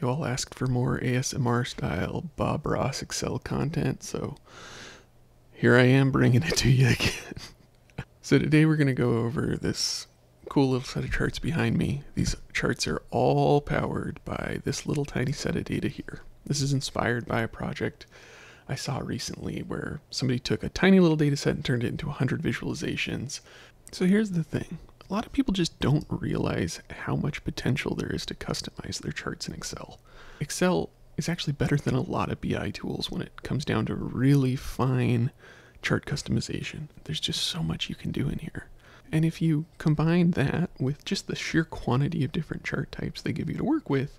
You all asked for more ASMR style Bob Ross Excel content, so here I am bringing it to you again. so today we're going to go over this cool little set of charts behind me. These charts are all powered by this little tiny set of data here. This is inspired by a project I saw recently where somebody took a tiny little data set and turned it into 100 visualizations. So here's the thing. A lot of people just don't realize how much potential there is to customize their charts in Excel. Excel is actually better than a lot of BI tools when it comes down to really fine chart customization. There's just so much you can do in here. And if you combine that with just the sheer quantity of different chart types they give you to work with,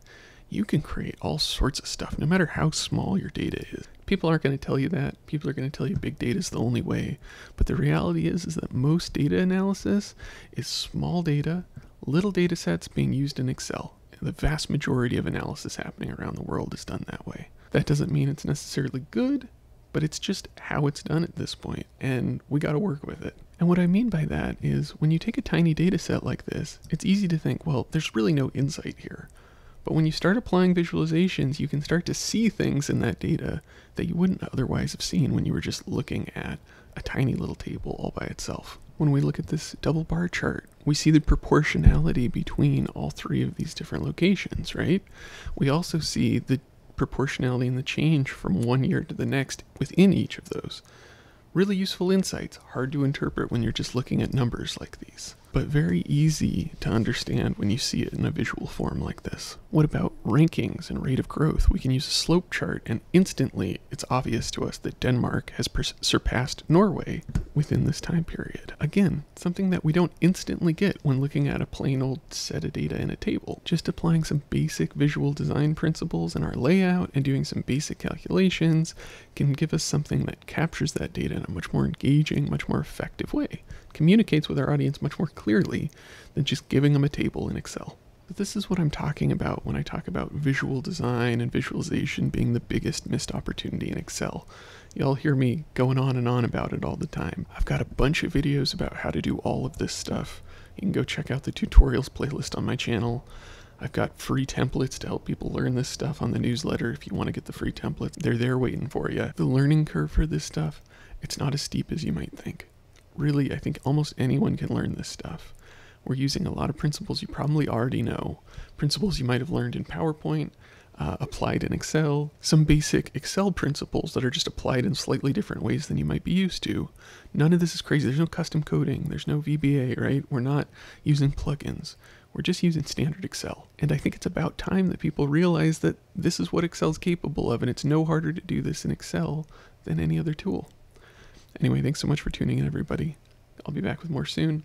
you can create all sorts of stuff, no matter how small your data is. People aren't going to tell you that. People are going to tell you big data is the only way. But the reality is, is that most data analysis is small data, little data sets being used in Excel. The vast majority of analysis happening around the world is done that way. That doesn't mean it's necessarily good, but it's just how it's done at this point, and we got to work with it. And what I mean by that is when you take a tiny data set like this, it's easy to think, well, there's really no insight here. But when you start applying visualizations, you can start to see things in that data that you wouldn't otherwise have seen when you were just looking at a tiny little table all by itself. When we look at this double bar chart, we see the proportionality between all three of these different locations, right? We also see the proportionality and the change from one year to the next within each of those. Really useful insights, hard to interpret when you're just looking at numbers like these but very easy to understand when you see it in a visual form like this. What about rankings and rate of growth? We can use a slope chart, and instantly it's obvious to us that Denmark has surpassed Norway within this time period. Again, something that we don't instantly get when looking at a plain old set of data in a table. Just applying some basic visual design principles in our layout and doing some basic calculations can give us something that captures that data in a much more engaging, much more effective way communicates with our audience much more clearly than just giving them a table in Excel. But this is what I'm talking about when I talk about visual design and visualization being the biggest missed opportunity in Excel. You'll hear me going on and on about it all the time. I've got a bunch of videos about how to do all of this stuff. You can go check out the tutorials playlist on my channel. I've got free templates to help people learn this stuff on the newsletter if you want to get the free templates. They're there waiting for you. The learning curve for this stuff, it's not as steep as you might think really, I think almost anyone can learn this stuff. We're using a lot of principles you probably already know, principles you might have learned in PowerPoint, uh, applied in Excel, some basic Excel principles that are just applied in slightly different ways than you might be used to. None of this is crazy. There's no custom coding, there's no VBA, right? We're not using plugins. We're just using standard Excel. And I think it's about time that people realize that this is what Excel's capable of, and it's no harder to do this in Excel than any other tool. Anyway, thanks so much for tuning in, everybody. I'll be back with more soon.